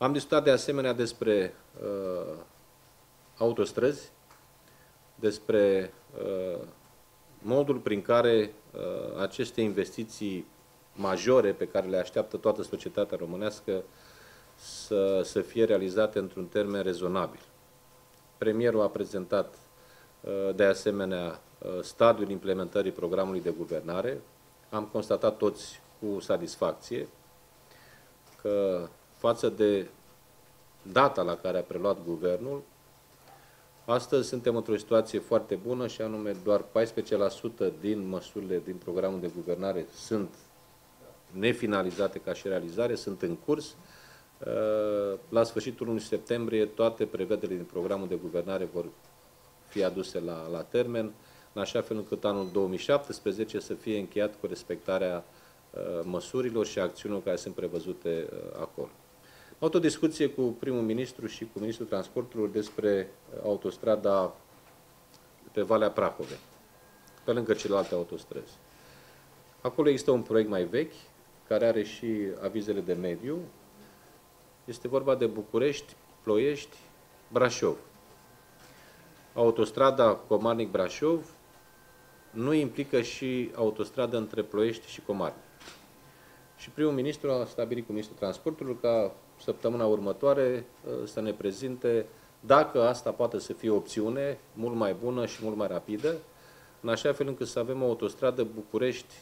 Am discutat de asemenea despre uh, autostrăzi, despre uh, modul prin care uh, aceste investiții majore pe care le așteaptă toată societatea românească să, să fie realizate într-un termen rezonabil. Premierul a prezentat uh, de asemenea uh, stadiul implementării programului de guvernare. Am constatat toți cu satisfacție că față de data la care a preluat guvernul, astăzi suntem într-o situație foarte bună și anume doar 14% din măsurile din programul de guvernare sunt nefinalizate ca și realizare, sunt în curs. Uh, la sfârșitul lunii septembrie, toate prevederile din programul de guvernare vor fi aduse la, la termen, în așa fel încât anul 2017 să fie încheiat cu respectarea uh, măsurilor și acțiunilor care sunt prevăzute uh, acolo. Am avut o discuție cu primul ministru și cu ministrul transporturilor despre autostrada pe Valea Prahove, pe lângă celelalte autostrăzi. Acolo există un proiect mai vechi, care are și avizele de mediu. Este vorba de București, Ploiești, Brașov. Autostrada Comarnic-Brașov nu implică și autostrada între Ploiești și Comarnic. Și primul ministru a stabilit cu ministrul transportului ca săptămâna următoare uh, să ne prezinte dacă asta poate să fie o opțiune mult mai bună și mult mai rapidă, în așa fel încât să avem o autostradă București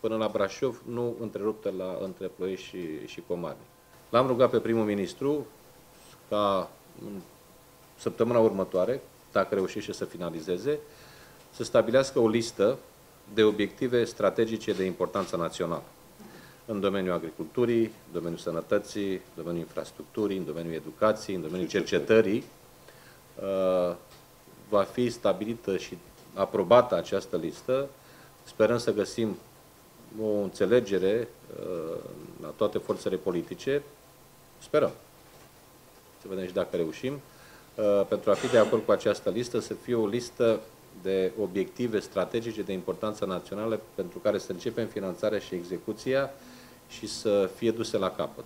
până la Brașov, nu întreruptă la, între Ploiești și, și Comani. L-am rugat pe primul ministru ca în săptămâna următoare, dacă reușește să finalizeze, să stabilească o listă de obiective strategice de importanță națională în domeniul agriculturii, în domeniul sănătății, în domeniul infrastructurii, în domeniul educației, în domeniul cercetării. Uh, va fi stabilită și aprobată această listă. Sperăm să găsim o înțelegere uh, la toate forțele politice. Sperăm. Să vedem și dacă reușim. Uh, pentru a fi de acord cu această listă, să fie o listă de obiective strategice de importanță națională pentru care să începem finanțarea și execuția și să fie duse la capăt.